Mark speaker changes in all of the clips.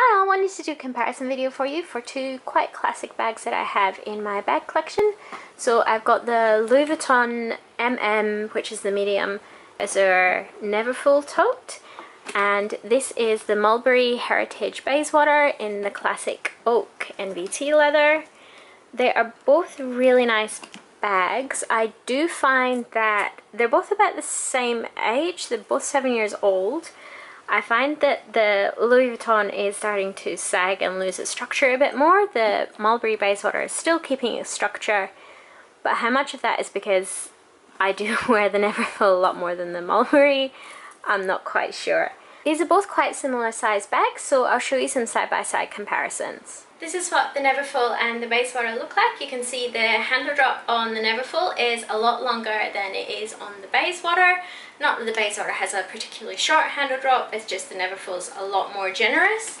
Speaker 1: Hi, I wanted to do a comparison video for you for two quite classic bags that I have in my bag collection. So I've got the Louis Vuitton MM, which is the medium, Azur Neverfull tote. And this is the Mulberry Heritage Bayswater in the classic oak NVT leather. They are both really nice bags. I do find that they're both about the same age. They're both seven years old. I find that the Louis Vuitton is starting to sag and lose its structure a bit more. The Mulberry Bayswater is still keeping its structure, but how much of that is because I do wear the Neverfull a lot more than the Mulberry, I'm not quite sure. These are both quite similar size bags, so I'll show you some side-by-side -side comparisons. This is what the Neverfull and the Bayswater look like. You can see the handle drop on the Neverfull is a lot longer than it is on the Bayswater. Not that the Bayswater has a particularly short handle drop, it's just the Neverfull's a lot more generous.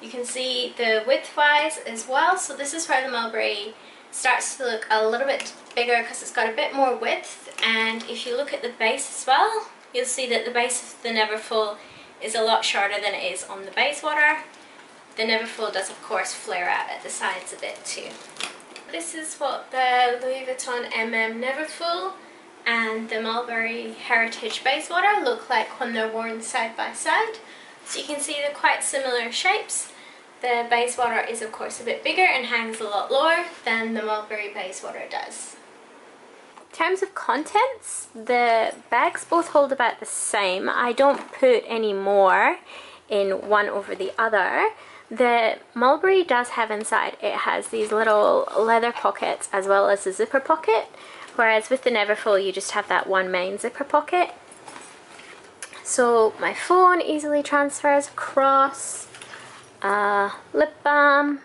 Speaker 1: You can see the width-wise as well, so this is where the Mulberry starts to look a little bit bigger because it's got a bit more width and if you look at the base as well, you'll see that the base of the Neverfull is a lot shorter than it is on the Bayswater. The Neverfull does of course flare out at the sides a bit too. This is what the Louis Vuitton MM Neverfull and the Mulberry Heritage Bayswater look like when they're worn side by side. So you can see they're quite similar shapes. The Bayswater is of course a bit bigger and hangs a lot lower than the Mulberry Bayswater does. In terms of contents, the bags both hold about the same. I don't put any more in one over the other the Mulberry does have inside, it has these little leather pockets as well as a zipper pocket, whereas with the Neverfull you just have that one main zipper pocket. So my phone easily transfers across, uh, lip balm,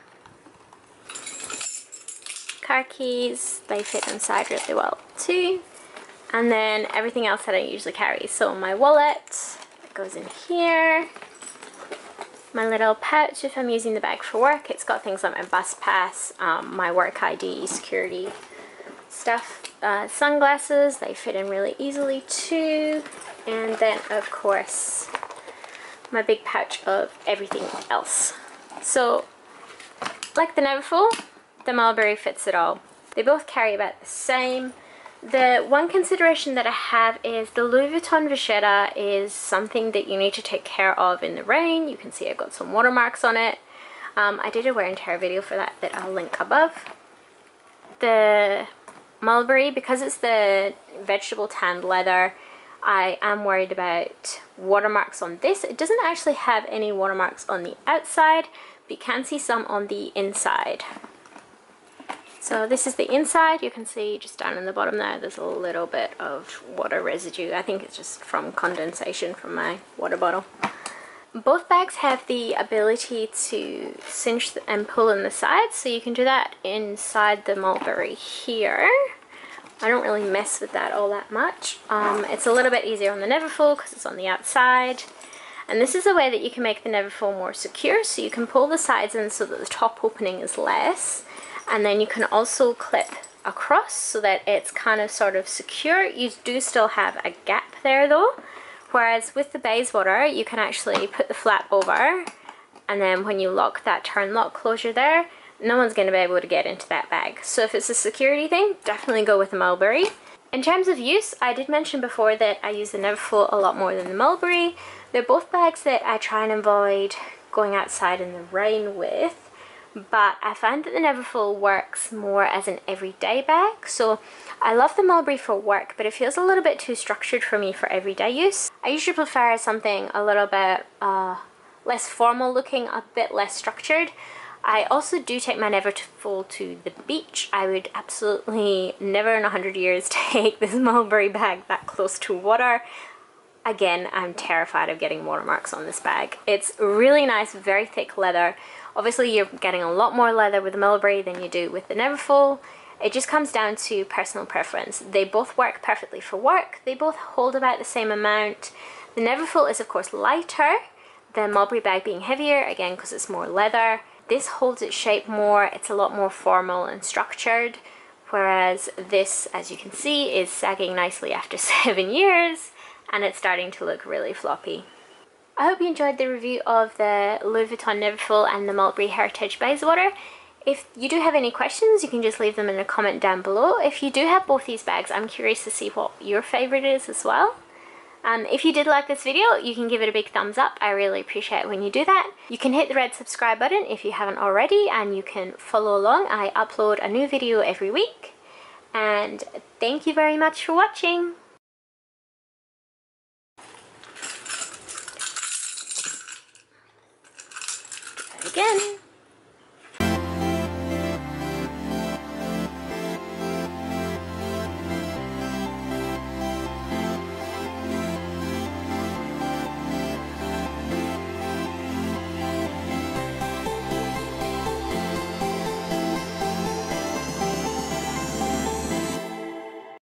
Speaker 1: car keys, they fit inside really well too. And then everything else that I usually carry. So my wallet, goes in here my little pouch if I'm using the bag for work. It's got things like my bus pass, um, my work ID, security stuff. Uh, sunglasses, they fit in really easily too. And then of course my big pouch of everything else. So like the Neverfull, the Mulberry fits it all. They both carry about the same the one consideration that I have is the Louis Vuitton Vachetta is something that you need to take care of in the rain. You can see I've got some watermarks on it. Um, I did a wear and tear video for that that I'll link above. The Mulberry, because it's the vegetable tanned leather, I am worried about watermarks on this. It doesn't actually have any watermarks on the outside, but you can see some on the inside. So this is the inside. You can see just down in the bottom there, there's a little bit of water residue. I think it's just from condensation from my water bottle. Both bags have the ability to cinch and pull in the sides, so you can do that inside the mulberry here. I don't really mess with that all that much. Um, it's a little bit easier on the Neverfull because it's on the outside. And this is a way that you can make the Neverfull more secure, so you can pull the sides in so that the top opening is less and then you can also clip across so that it's kind of sort of secure. You do still have a gap there though, whereas with the Bayswater you can actually put the flap over and then when you lock that turn lock closure there, no one's going to be able to get into that bag. So if it's a security thing, definitely go with the Mulberry. In terms of use, I did mention before that I use the Neverfull a lot more than the Mulberry. They're both bags that I try and avoid going outside in the rain with but I find that the Neverfull works more as an everyday bag so I love the Mulberry for work but it feels a little bit too structured for me for everyday use. I usually prefer something a little bit uh, less formal looking, a bit less structured. I also do take my Neverfull to the beach. I would absolutely never in a hundred years take this Mulberry bag that close to water. Again, I'm terrified of getting watermarks on this bag. It's really nice, very thick leather Obviously you're getting a lot more leather with the Mulberry than you do with the Neverfull. It just comes down to personal preference. They both work perfectly for work. They both hold about the same amount. The Neverfull is of course lighter, the Mulberry bag being heavier, again because it's more leather. This holds its shape more, it's a lot more formal and structured, whereas this, as you can see, is sagging nicely after seven years and it's starting to look really floppy. I hope you enjoyed the review of the Louis Vuitton Neverfull and the Mulberry Heritage Bayswater. If you do have any questions, you can just leave them in a comment down below. If you do have both these bags, I'm curious to see what your favourite is as well. Um, if you did like this video, you can give it a big thumbs up. I really appreciate when you do that. You can hit the red subscribe button if you haven't already and you can follow along. I upload a new video every week. And thank you very much for watching. again.